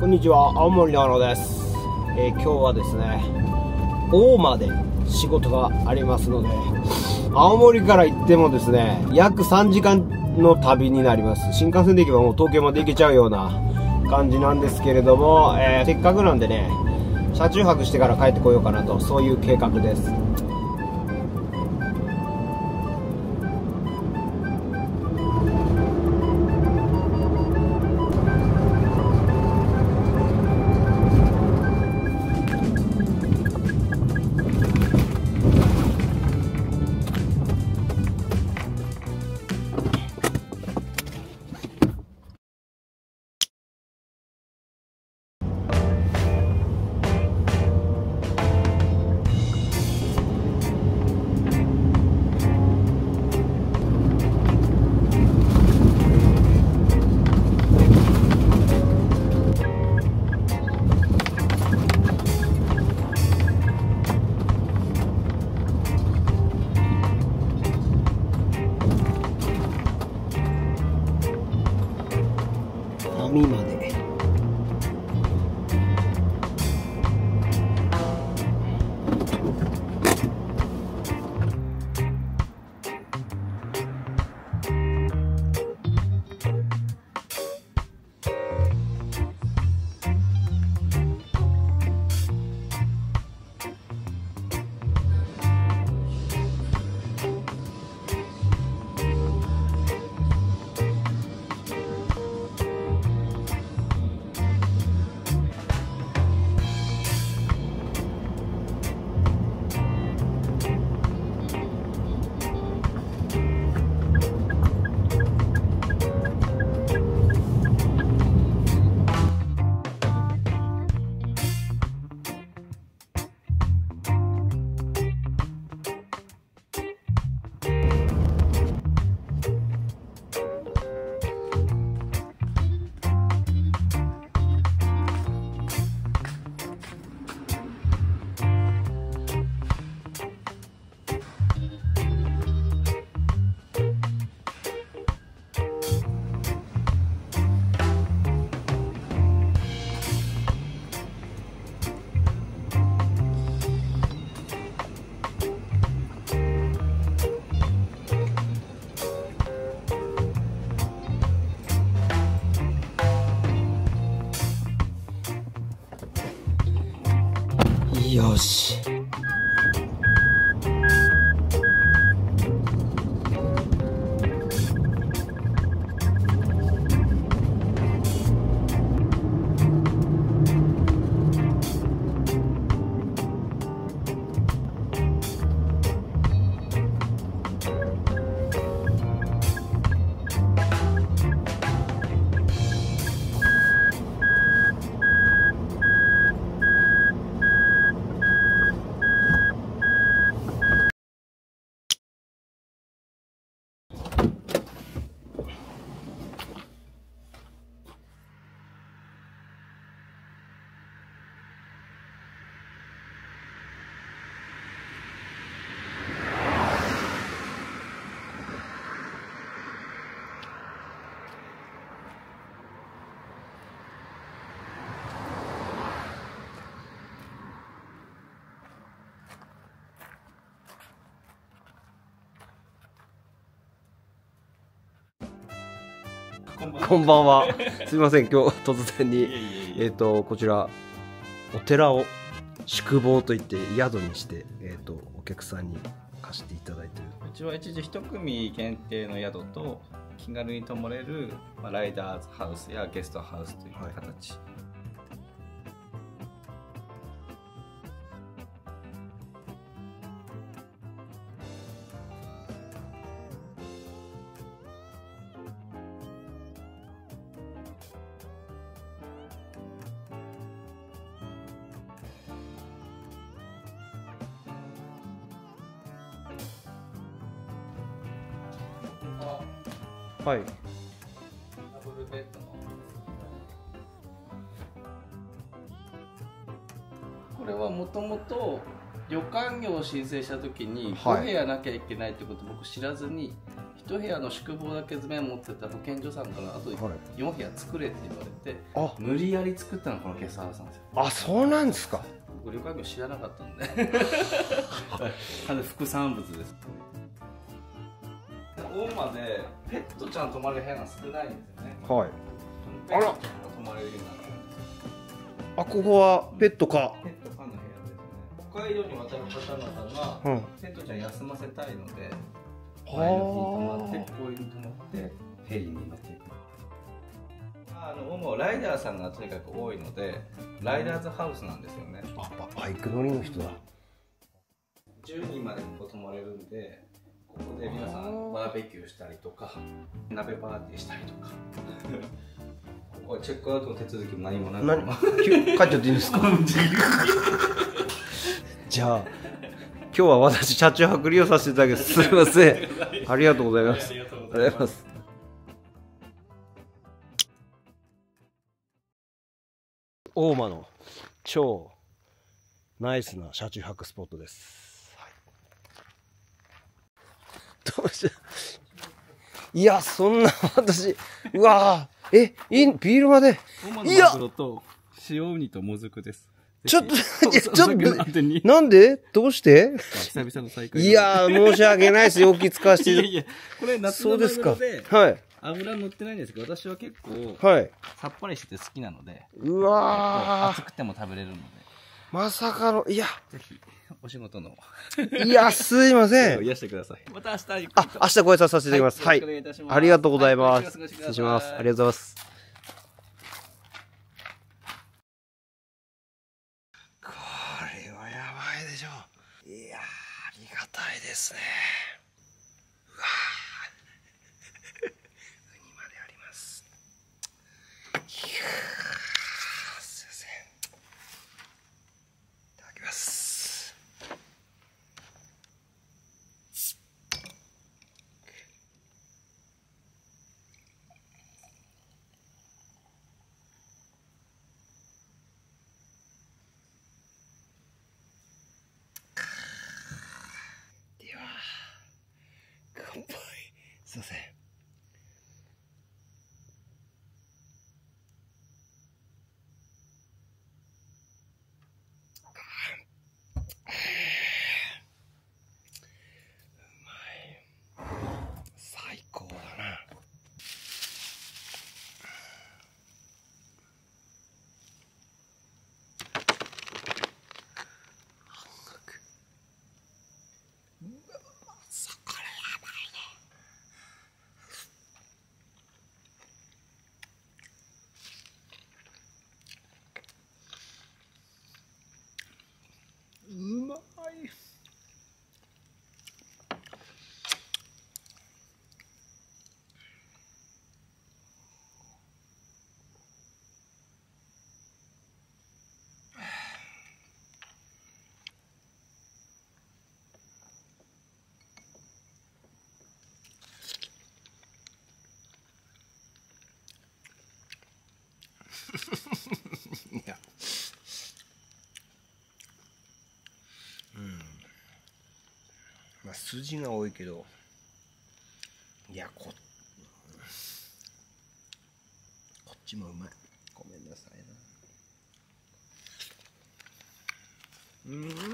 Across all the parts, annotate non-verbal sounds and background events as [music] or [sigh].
こんにちは青森長野です、えー今日はですね大間で仕事がありますので青森から行ってもですね約3時間の旅になります。新幹線で行けばもう東京まで行けちゃうような感じなんですけれども、えーせっかくなんでね車中泊してから帰ってこようかなとそういう計画です。波まで。よし。こんばんは。すいません今日突然に。いえっ、とこちらお寺を宿坊といって宿にして、えー、とお客さんに貸していただいてる。うちは一時一組限定の宿と気軽に泊まれる、まあ、ライダーズハウスやゲストハウスという形、はいダブルベッドのこれはもともと旅館業を申請した時にはい。5部屋なきゃいけないってことを僕知らずに一部屋の宿坊だけ図面持ってた保健所さんからあとはい。4部屋作れって言われてあ。無理やり作ったのがこのゲストハウスなん。ですよあそうなんですか。僕旅館業知らなかったんで。[laughs] [laughs] 副産物です大間でペットちゃん泊まれる部屋が少ないんですよね。はい。ペットちゃんが泊まれるようになってるあここはペットか。ペットファンの部屋ですね。北海道に渡る方々がうん。ペットちゃん休ませたいのでは前の日に泊まってこういうに泊まってフェリーに乗って。いくあのもうライダーさんがとにかく多いのでライダーズハウスなんですよね。あババイク乗りの人だ。10人までここ泊まれるんでここで皆さんバーベキューしたりとか鍋パーティーしたりとか。[laughs] ここチェックアウトの手続きも何もなく。帰っちゃっていいんですか？[laughs] じゃあ今日は私車中泊利用させていただきます。すいません。ありがとうございます。ありがとうございます。大間の超ナイスな車中泊スポットです、はいどうした [laughs] いやそんな私うわーえいいビールまで。大いや。塩ウニともずくです。ちょっといや [laughs] ちょっとなんで？どうして？久々の再会いやー申し訳ないです。[laughs] よ気使わせていやいやこれ夏のマそうですか。グロではい。油乗ってないんですけど私は結構はい。さっぱりしてて好きなのでうわー。熱くても食べれるので。まさかのいや。ぜひお仕事のいやすいません [laughs] 癒してくださいまた明日ゆっくりあ、明日ご挨拶させていただきます。はい。ありがとうございます。はい失礼します。ありがとうございます。これはやばいでしょ。いやー、ありがたいですね。うわー。ウニまであります。いやー、すいません。いただきます。では乾杯すいませんうまい最高だな半額うまいいやうんまあ筋が多いけど。いやここっちもうまい。ごめんなさいな。うん。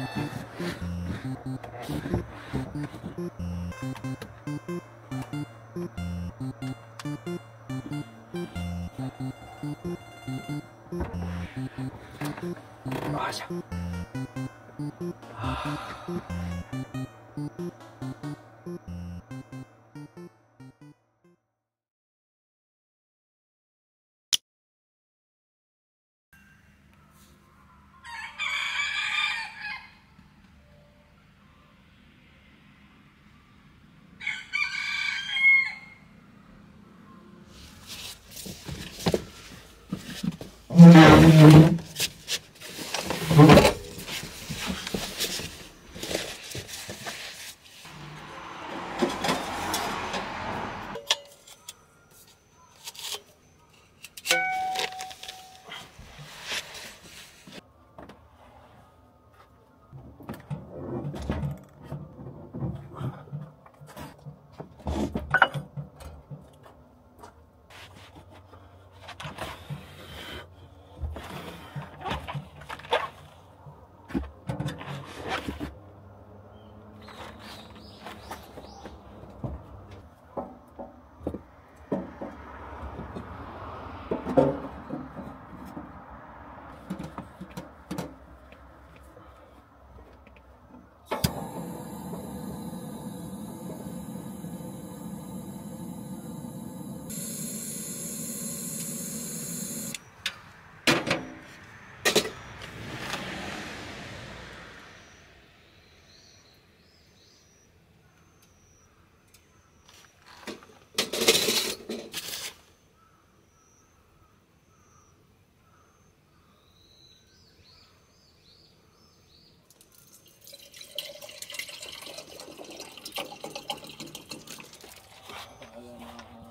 Keep it, keep it, keep it, keep it. あ、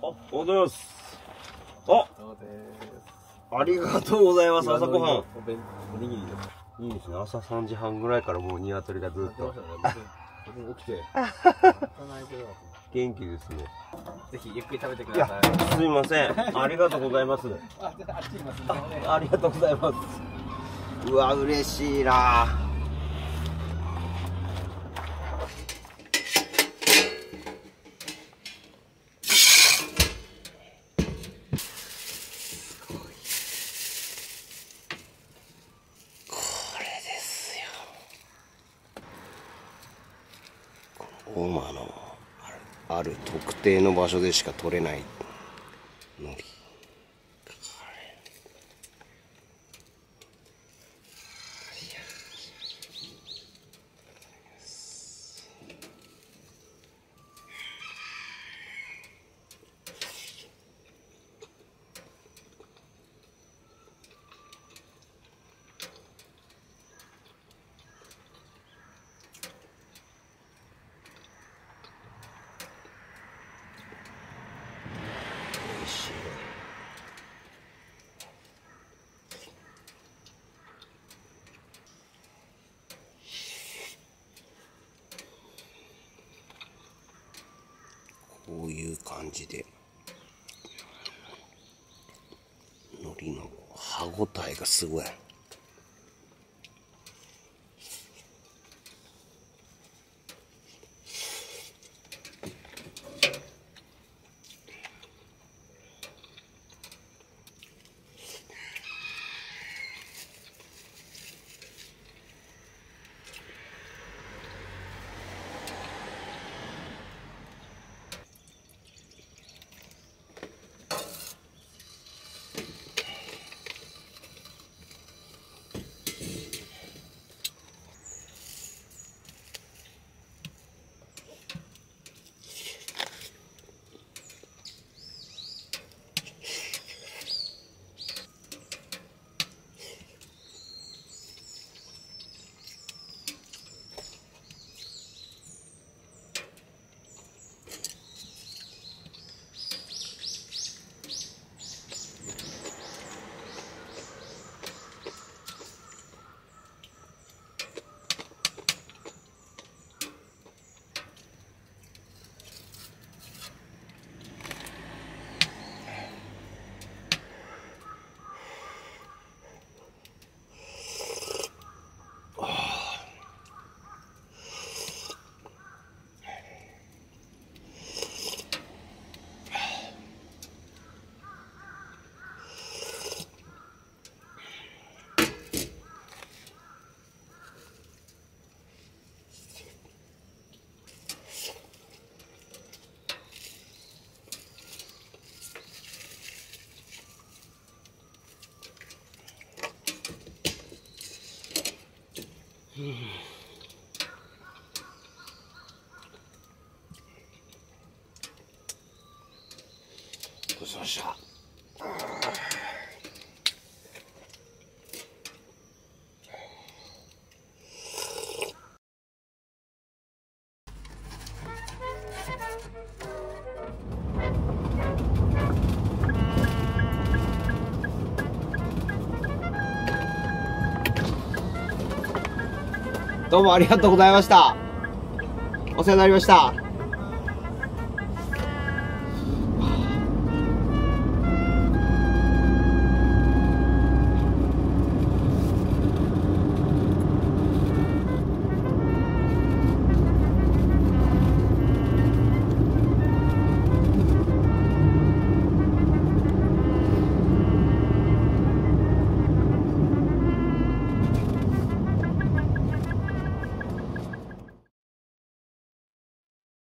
おはようございます。あ、そうです。ありがとうございます。朝ごはん。お弁おにぎりです。いいですね。朝3時半ぐらいからもう鶏がずっと起きて。元気ですね。ぜひゆっくり食べてください。、すみません。ありがとうございます。あありがとうございます。うわ、嬉しいな。この大間のある特定の場所でしか取れない。感じで。海苔の歯ごたえがすごい。ごちそうさまでした？どうもありがとうございました。お世話になりました。